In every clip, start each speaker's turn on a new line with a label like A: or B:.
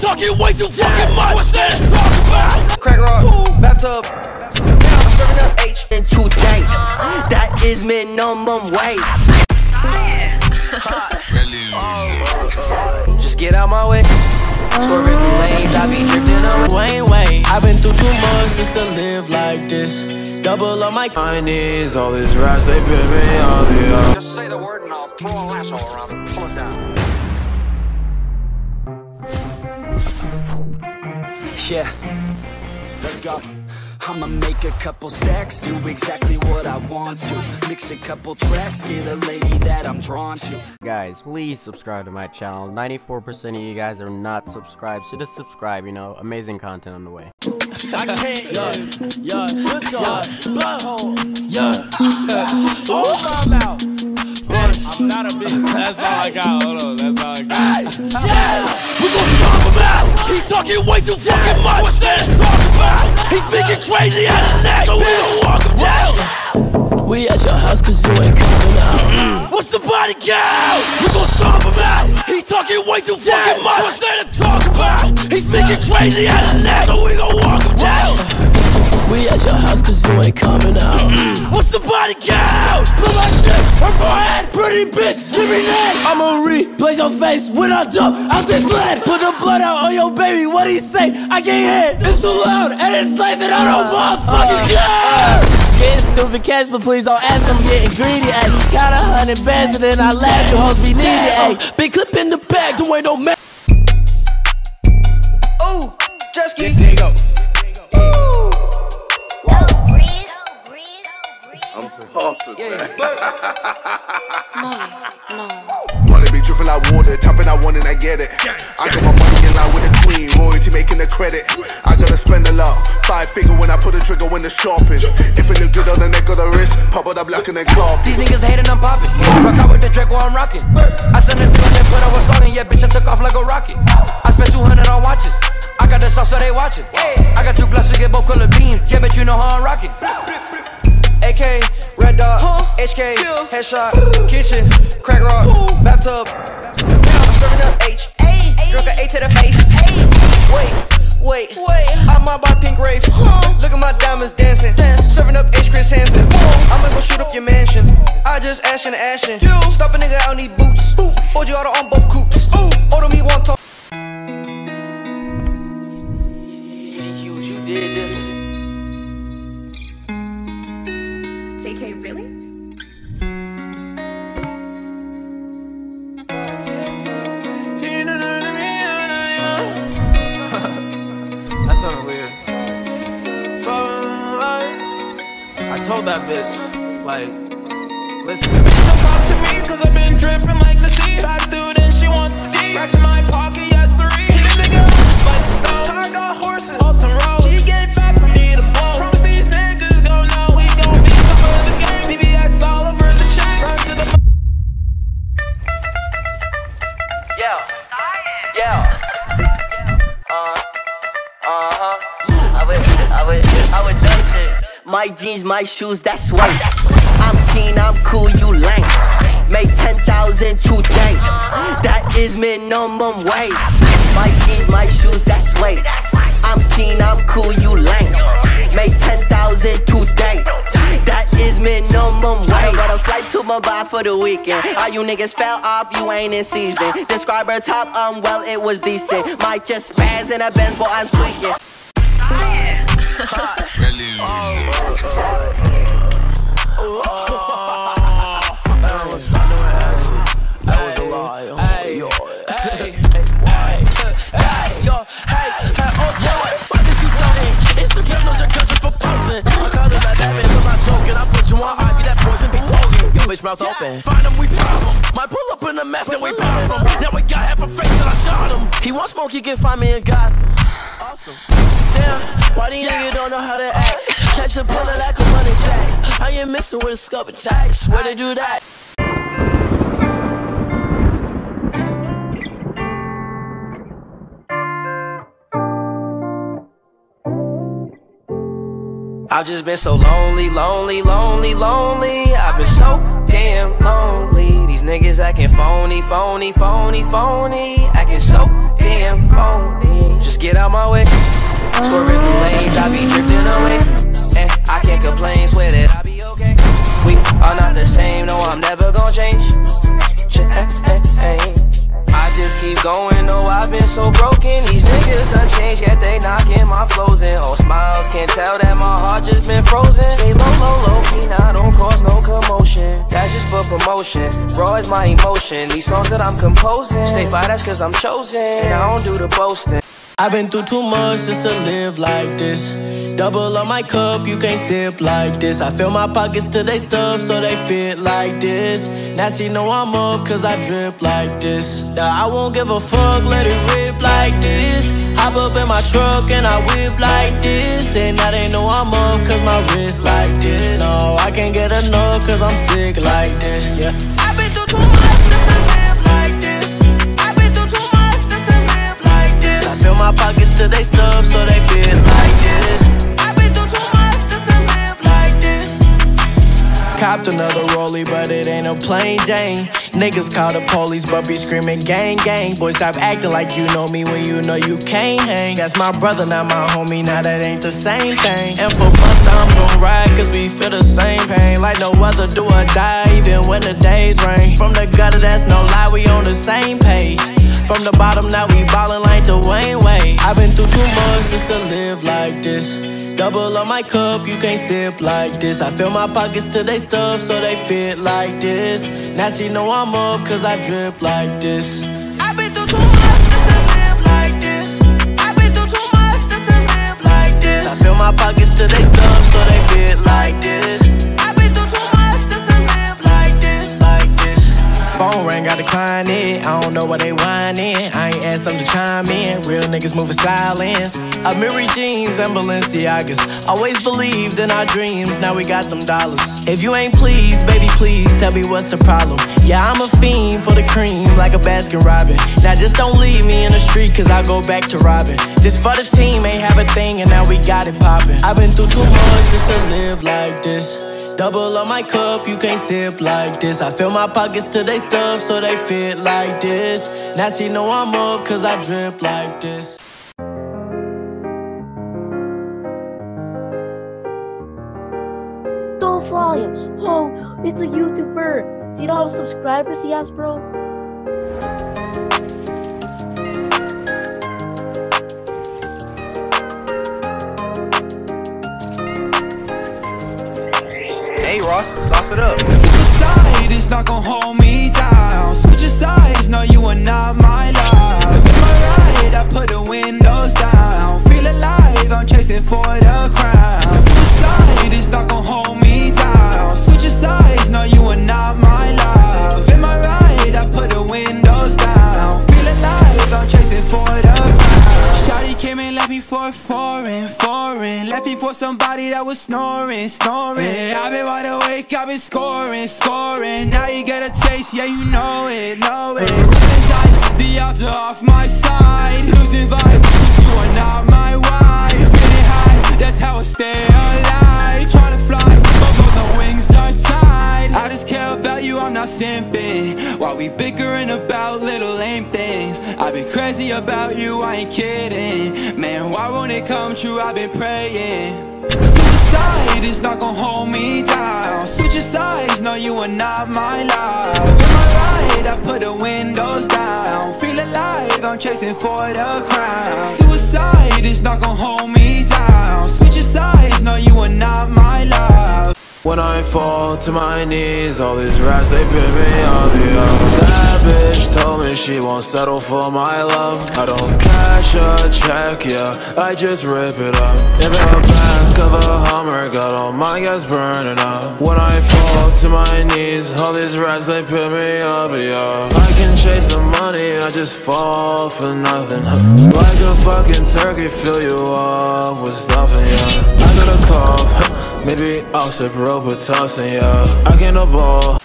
A: talking way too fucking much. What's there to talk about?
B: Crack rock, bathtub. Now I'm serving up H and two things. That is minimum wage.
C: Just get out my way. Swerving through lanes, I be drifting on Wayne Way. I've been through too much just to live like this. Double on my mind is all this rats they put me on the
D: Just say the word and I'll throw a lasso around and pull it down.
E: Yeah, let's go. I'ma make a couple stacks, do exactly what I want to. Mix a couple tracks, get a lady that I'm drawn to.
F: Guys, please subscribe to my channel. 94% of you guys are not subscribed, so just subscribe, you know, amazing content on the way.
C: I can't, yeah, yeah, yeah, yeah. Oh, my mouth. I'm not a bitch. That's all I got. Hold on, that's all I got.
A: Yeah, we gon' stomp him out. He talking way too fucking much. What's that to talk about? He's speaking crazy out his neck, so we gon' walk him down.
C: We at your house cause you ain't coming out. Mm-hmm.
A: What's the body count? We gon' stomp him out. He talking way too fucking much. What's that to talk about? He's speaking crazy out his neck, so we gon' walk him down.
C: We at your house cause you ain't coming out.
A: What's the body count? Put my dick, her forehead, pretty bitch, give me that.
C: I'ma replace your face when I jump out this lead. Put the blood out on your baby, what he say? I can't hear. It's too loud and it's slicing out on motherfucking uh, care. Uh. Getting stupid cash, but please don't ask. I'm getting greedy. Ayy, got a hundred bands and then I laugh. You hoes be needed. Ayy, big clip in the bag, there ain't no man.
B: Ooh, jet ski.
G: There you go. Money be dripping like water, tapping I want and I get it. I got my money in line with the queen, royalty making the credit. I gotta spend a lot, five figure when I put the trigger when the shopping. If it look good on the neck or the wrist, pop out the black and then carpet.
B: These niggas hating, I'm popping. Rock out with the Draco, I'm rocking. I sent a deal and put out a song, and yeah, bitch, I took off like a rocket. I spent 200 on watches. I got the sauce, so they watching. I got two glasses, get both color beams. Yeah, bitch, you know how I'm rocking. AK, red dot, HK, headshot, kitchen, crack rock, bathtub. I'm serving up H. Drunk a A to the face. Wait, wait, wait. I'm out by Pink Wraith. Look at my diamonds dancing. Dance. Serving up H. Chris Hansen. I'ma go shoot up your mansion. I just ashin' ashin'. Stop a nigga out, need boots. Hold you auto on both coops. Order me one talk.
C: Huge, you did this one. Told that bitch, like, listen. Don't talk to me cause I've been dripping like the sea. Bad student, she wants to D. Racks in my pocket, yes, sirree. Hit a like the stone. I got horses, Alton Road.
B: My shoes, that's white. I'm keen, I'm cool, you lame. Make 10,000, two things. That is minimum wage. My jeans, my shoes, that's weight. I'm keen, I'm cool, you lame. Make 10,000, two things. That is minimum wage. Got a flight to Mumbai for the weekend. All you niggas fell off, you ain't in season. Describe her top, um, well, it was decent. Might just spaz in a Benz, but I'm tweaking.
C: Yo, bitch, mouth open. Find him, we pop him. Might pull up in a mask and we pop him. Now we got half a face that I shot him. He want smoke, he can find me in Gotham. Awesome. Damn, why these niggas don't know how to act? Catch a puller like a money back. I ain't missing with a scup attacks. Where they do that? I've just been so lonely, lonely, lonely, lonely. I've been so damn lonely. These niggas acting phony, phony, phony, phony. Acting so damn phony.
H: Just get out my way. Swerving through lanes, I be drifting away. And I can't complain, swear that I be okay. We are not the same, no, I'm never gonna change. Eh, eh, eh. I just keep going, no, I've been so broken. These niggas done changed, yet they knocking my flows in. All smiles, can't tell that my heart just been frozen. Stay low, low, low key, now don't cause no commotion. That's just for promotion. Raw is my emotion. These songs that I'm composing, stay fire, that's cause I'm chosen. And I don't do the boasting. I've been through too much just to live like this. Double on my cup, you can't sip like this. I fill my pockets till they stuff so they fit like this. Now she know I'm up cause I drip like this. Now I won't give a fuck, let it rip like this. Hop up in my truck and I whip like this. And now they know I'm up cause my wrist like this. No, I can't get enough cause I'm sick like this, yeah. Plain Jane. Niggas call the police, but be screaming gang gang. Boy, stop acting like you know me when you know you can't hang. That's my brother, not my homie. Now that ain't the same thing. And for Busta, I'm gon' ride, cause we feel the same pain. Like no other, do or die, even when the days rain. From the gutter, that's no lie, we on the same page. From the bottom, now we ballin' like the Dwyane Wade. I've been through too much just to live like this. Double on my cup, you can't sip like this. I fill my pockets till they stuff so they fit like this. Now she know I'm up cause I drip like this. I've been through too much just to live like this. I've been through too much just to live like this. I fill my pockets to they stuff so they fit like this. I've been through too much just to live like this. Phone ring, I decline it. I don't know what they whining. I asked them to chime in. Real niggas moving silence. Amiri jeans and Balenciagas. Always believed in our dreams. Now we got them dollars. If you ain't pleased, baby, please tell me what's the problem. Yeah, I'm a fiend for the cream, like a Baskin Robin. Now just don't leave me in the street, cause I go back to robbing. Just for the team, ain't have a thing, and now we got it poppin'. I've been through too much just to live like this. Double on my cup, you can't sip like this. I fill my pockets to they stuff so they fit like this. Now she know I'm up cause I drip like this.
I: Don't fly. Oh, it's a YouTuber. Do you know how subscribers he has, bro?
J: Ross, sauce it up.
K: side is not gonna hold me down. Switch your sides, no, you are not my. In my ride, I put the windows down. Feel alive, I'm chasing for the crown. Suicide is not gonna hold me down. Switch your sides, no, you are not my love. In my ride, I put the windows down. Feel alive, I'm chasing for the crown. Shawty came and left me for foreign, foreign. Left me for somebody that was snoring, snoring. Yeah, I've been wide awake, I've been scoring, scoring. Now you get a taste, yeah, you know it, know it. Uh. Rolling dice, the odds are off my side. Losing vibes, you are not my wife. Feeling high, that's how I stay alive. Trying to fly, but both the wings are tied. I just care about you, I'm not simping. While we bickering about little lame things. I've been crazy about you, I ain't kidding. Why won't it come true? I've been praying. Suicide is not gonna hold me down. Switch your sides, no, you are not my love. In my ride, I put the windows down. Feel alive, I'm chasing for the crown. Suicide is not gonna hold me down. Switch your sides, no, you are not my love.
C: When I fall to my knees, all these rats they put me on the up. That bitch told me she won't settle for my love. I don't cash a check, yeah, I just rip it up. In the back of a Hummer, got all my gas burning up. When I fall to my knees, all these rats they put me up, yeah. I can chase the money, I just fall for nothing. Like a fucking turkey, fill you up with stuffing, yeah. I got a cough. Maybe I'll sip Robitussin, yeah. I get a ball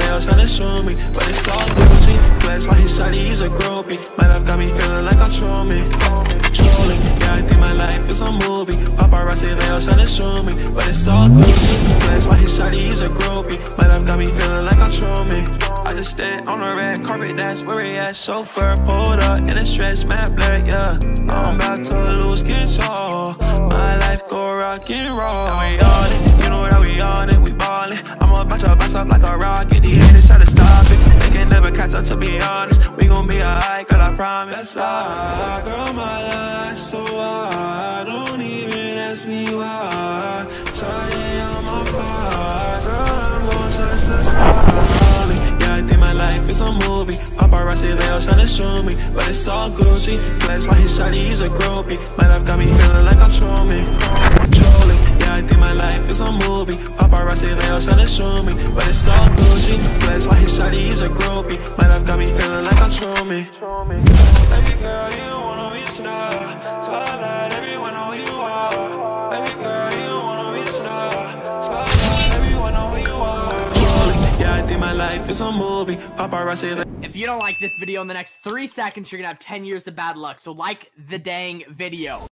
D: males tryna sue me But
K: it's all Gucci Flex my his shawty,
L: he's a groupie. My life got me feeling like I'm trolling Trolling, yeah, I think my life is a movie. Paparazzi, they all tryna sue me But it's all Gucci Flex my his shawty, he's a groupie. My life got me feeling like I'm trolling I just stand on the red carpet, that's where he at. So fur pulled up in a stretch, matte black, yeah. I'm about to lose be honest. We gon' be alright, girl, I promise. That's why, I girl, my life so hard. Don't even ask me why. Sorry, I'm on fire. Girl, I'm gon' touch the sky. Yeah, I think my life is a movie. Paparazzi, they all tryna show me. But it's all Gucci. Flex why his shawty, he's a groupie. My life got me feeling like I'm trolling. My life is a movie. Paparazzi, they all me. But it's all Gucci. Flex his shawty, a groupie. My life got me feeling like I'm. Baby girl, you wanna. Twilight, everyone know who you are. Baby girl, you wanna. Twilight, everyone know who you are. Yeah, I think my life is a movie. Paparazzi, they
M: If you don't like this video in the next three seconds, you're gonna have 10 years of bad luck. So like the dang video.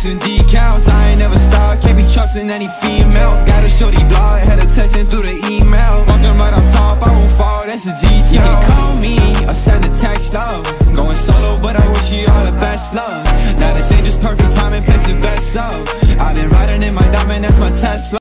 L: chasing decals, I ain't never stopped Can't be trusting any females. Got a shorty blog, had a
K: texting through the email. Walking right on top, I won't fall, that's a detail. You can call me or send a text, love. Going solo, but I wish you all the best, love Now this ain't just perfect timing, place the best, love I've been riding in my diamond, that's my Tesla.